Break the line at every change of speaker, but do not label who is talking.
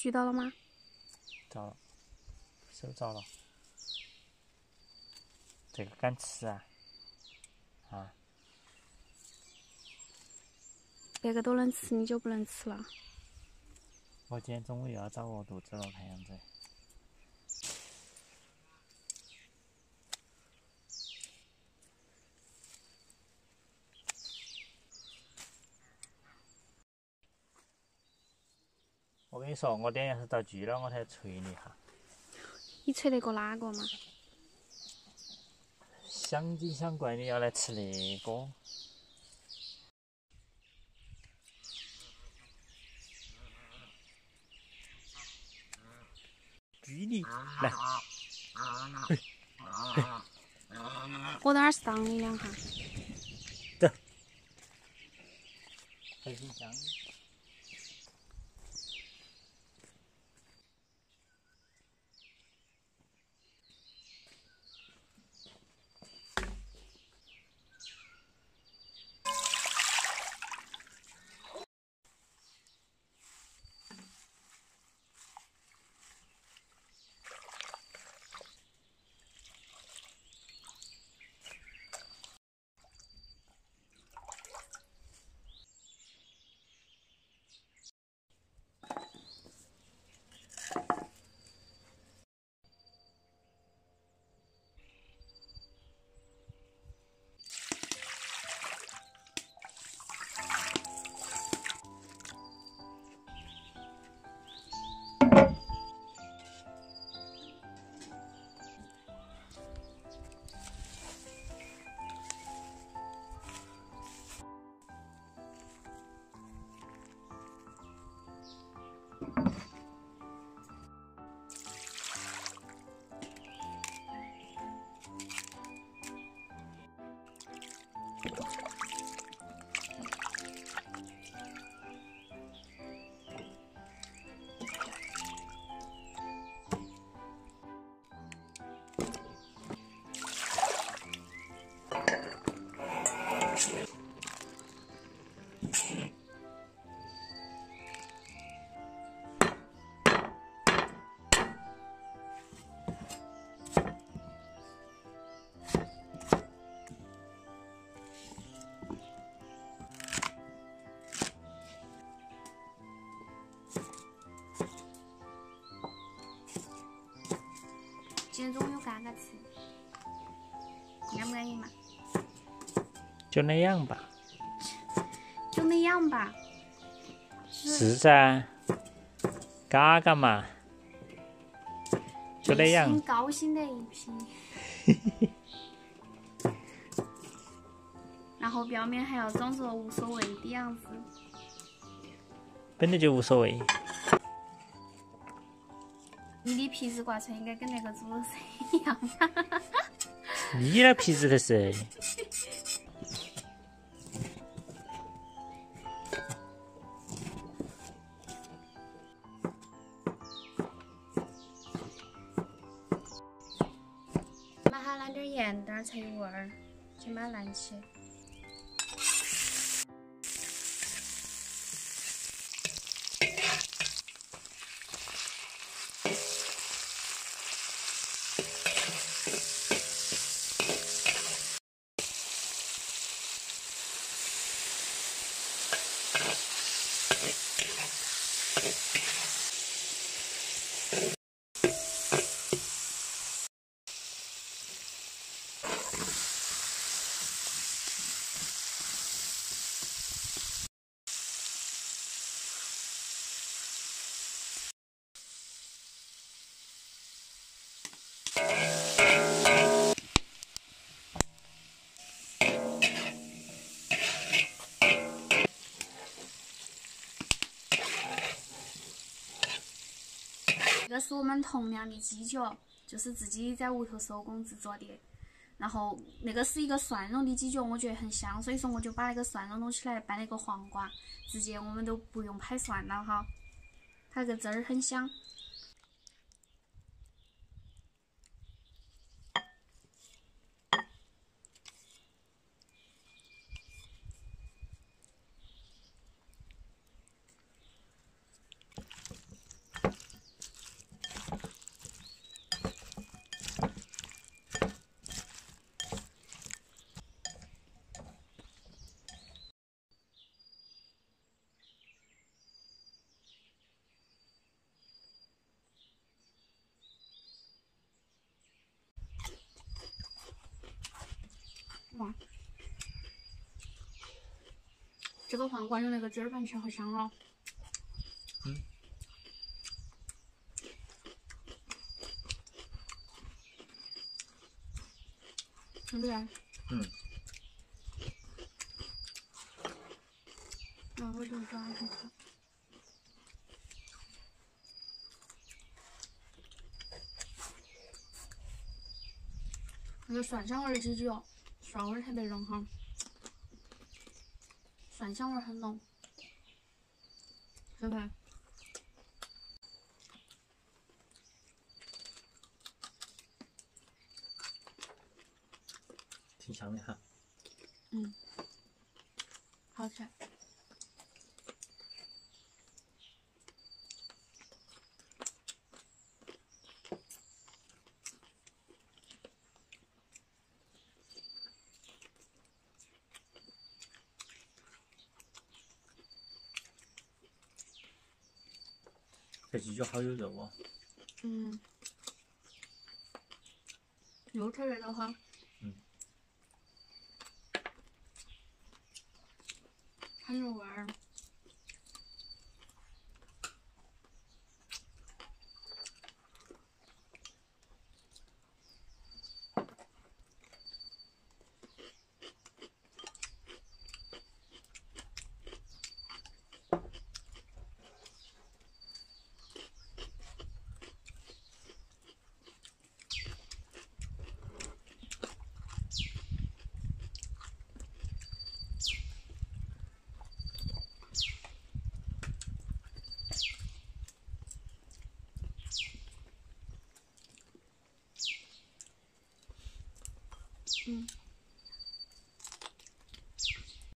举到了吗？
着了，收着了。这个敢吃啊？啊？
别个都能吃，你就不能吃了？
我今天中午又要找饿肚子了，看样子。我跟你说，我点要是到局了，我才捶你哈。
你催得过哪个嘛？
想精想怪，你要来吃那个？拘你来！
我等会儿赏你两下。
走。很香。
今天中午有嘎嘎吃，安不安逸嘛？
就那样吧。
就那样吧。
是噻，嘎嘎嘛，就那样。
高兴的一批。然后表面还要装作无所谓的样子。
本来就无所谓。
你的皮子挂出来应该跟那个猪肉丝一样吧。
你那皮子的是。
把它拿点盐，等儿才有味儿。先把它烂这个是我们同样的鸡脚，就是自己在屋头手工制作的。然后那个是一个蒜蓉的鸡脚，我觉得很香，所以说我就把那个蒜蓉弄起来拌那个黄瓜，直接我们都不用拍蒜了哈。它那个汁儿很香。这个黄瓜用那个汁儿拌起来好香哦。
嗯。
对不对？
嗯。
那我就抓一下。那个蒜香味儿的鸡脚，蒜味儿特别浓哈，蒜香味儿很浓，看看？
挺香的哈。
嗯，好吃。
这鸡脚好有肉哦。
嗯，肉特别的哈。
嗯。
很有味儿。